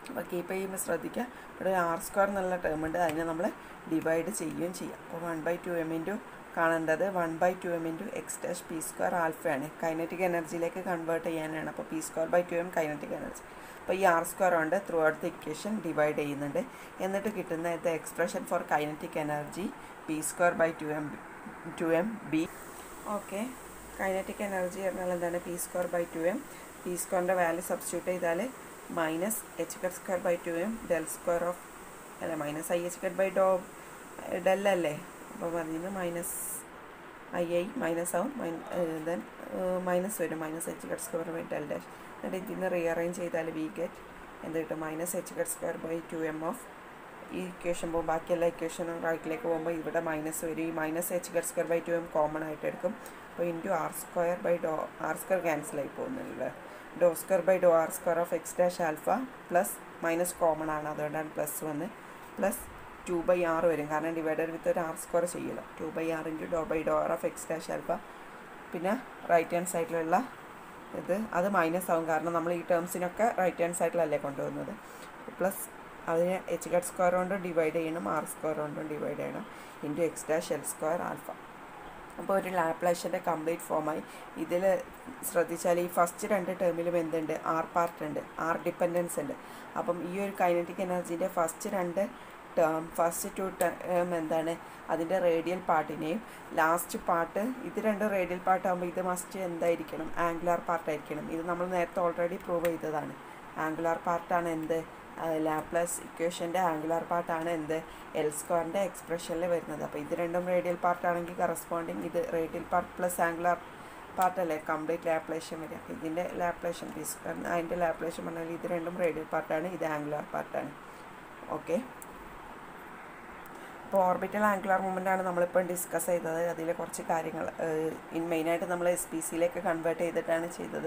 അപ്പോൾ കീപ്പ് ചെയ്യുമ്പോൾ ശ്രദ്ധിക്കുക. ഇവിടെ ആർ സ്ക്വയർ എന്നുള്ള ടേം ഉണ്ട്. അതിനെ നമ്മൾ ഡിവൈഡ് ചെയ്യുകയും ചെയ്യാം. അപ്പോൾ വൺ ബൈ ടു എം കാണേണ്ടത് one by two M into X dash P square ആൽഫയാണ് kinetic എനർജിയിലേക്ക് കൺവേർട്ട് ചെയ്യാനാണ്. അപ്പോൾ P square by two M kinetic energy അപ്പോൾ ഈ ആർ സ്ക്വയർ കൊണ്ട് throughout the equation divide ചെയ്യുന്നുണ്ട്. എന്നിട്ട് കിട്ടുന്ന ഇത് expression for kinetic energy P square by two M two M B okay kinetic energy പറഞ്ഞാൽ എന്താണ്? P square by two M P സ്ക്വയറിന്റെ വാല്യൂ സബ്സ്റ്റിറ്റ്യൂട്ട് ചെയ്താൽ minus H cut square by two M del square of അല്ല minus I H cut by do del അല്ലേ? അപ്പോൾ പറഞ്ഞത് minus I I minus ആവും then minus വരും minus H cut square by del dash എന്നിട്ട് ഇതിൽ നിന്ന് റീഅറേഞ്ച് ചെയ്താൽ വി ഗെറ്റ് എന്ത് കിട്ടും? Minus H cut square by two M of ഈ ഇക്വേഷൻ പോകും ബാക്കിയെല്ലാ ഇക്വേഷനും റൈറ്റിലേക്ക് പോകുമ്പോൾ ഇവിടെ മൈനസ് വരും. ഈ minus H cut square by two M common ആയിട്ട് എടുക്കും. അപ്പോൾ into R square by do R square cancel ആയി പോകുന്നില്ല? Do square by do R square of X dash alpha plus minus common ആണ്. അതുകൊണ്ടാണ് പ്ലസ് വന്ന്. പ്ലസ് ടു ബൈ ആർ വരും. കാരണം ഡിവൈഡഡ് വിത്ത് ഒരു R square ചെയ്യലോ two by R into do by do R of X dash alpha പിന്നെ right hand സൈഡിലുള്ള ഇത്. അത് മൈനസ് ആവും. കാരണം നമ്മൾ ഈ ടേംസിനൊക്കെ റൈറ്റ് ഹാൻഡ് സൈഡിലല്ലേ കൊണ്ടുവന്നത് പ്ലസ് അതിനെ എച്ച് കട്ട് സ്ക്വയർ കൊണ്ട് ഡിവൈഡ് ചെയ്യണം. ആർ സ്ക്വയർ കൊണ്ടും ഡിവൈഡ് ചെയ്യണം. Into X dash L square alpha അപ്പോൾ ഒരു ലാപ്ലേഷന്റെ കംപ്ലീറ്റ് ഫോമായി ഇതിൽ ശ്രദ്ധിച്ചാൽ ഈ ഫസ്റ്റ് രണ്ട് ടേമിലും എന്തുണ്ട്? ആർ പാർട്ട് ഉണ്ട്. ആർ ഡിപ്പെൻഡൻസ് ഉണ്ട്. അപ്പം ഈ ഒരു കൈനറ്റിക് എനർജീന്റെ ഫസ്റ്റ് രണ്ട് ടേം ഫസ്റ്റ് ടു ടേം എന്താണ്? അതിന്റെ റേഡിയൽ പാർട്ടിനെയും ലാസ്റ്റ് പാർട്ട് ഇത് രണ്ട് റേഡിയൽ പാർട്ടാകുമ്പോൾ ഇത് മസ്റ്റ് എന്തായിരിക്കണം? ആംഗുലാർ പാർട്ടായിരിക്കണം ഇത് നമ്മൾ നേരത്തെ ഓൾറെഡി പ്രൂവ് ചെയ്തതാണ്. ആംഗുലാർ പാർട്ടാണ് എന്ത്? ലാപ്ലസ് ഇക്വേഷന്റെ ആംഗുലാർ പാർട്ടാണ് എന്ത്? എൽ സ്ക്വയറിന്റെ എക്സ്പ്രഷനിൽ വരുന്നത്. അപ്പോൾ ഇത് രണ്ടും റേഡിയൽ പാർട്ടാണെങ്കിൽ കറസ്പോണ്ടിങ് ഇത് റേഡിയൽ പാർട്ട് പ്ലസ് ആംഗുലാർ പാർട്ടല്ലേ കംപ്ലീറ്റ് ലാപ്ലേഷൻ വരിക. ഇതിന്റെ ലാപ്ലേഷൻ സ്ക്വയർ അതിന്റെ ലാപ്ലേഷൻ പറഞ്ഞാൽ ഇത് രണ്ടും റേഡിയൽ പാർട്ടാണ് ഇത് ആംഗുലാർ പാർട്ടാണ് ഓക്കെ അപ്പോൾ ഓർബിറ്റൽ ആംഗുലാർ ആണ് നമ്മളിപ്പോൾ ഡിസ്കസ് ചെയ്തത്. അതിലെ കുറച്ച് കാര്യങ്ങൾ ഇൻ മെയിനായിട്ട് നമ്മൾ എസ് പി സിയിലേക്ക് കൺവേർട്ട് ചെയ്തിട്ടാണ് ചെയ്തത്.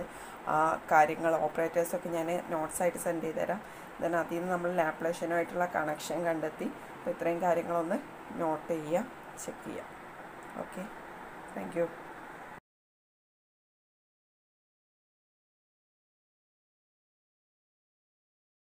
ആ കാര്യങ്ങൾ ഓപ്പറേറ്റേഴ്സൊക്കെ ഞാൻ നോട്ട്സ് ആയിട്ട് സെൻഡ് ചെയ്ത് തരാം ദെൻ അതിൽ നിന്ന് നമ്മൾ ലാപ്ലേഷനുമായിട്ടുള്ള കണക്ഷൻ കണ്ടെത്തി. അപ്പോൾ ഇത്രയും കാര്യങ്ങളൊന്ന് നോട്ട് ചെയ്യുക ചെക്ക് ചെയ്യുക. Okay thank you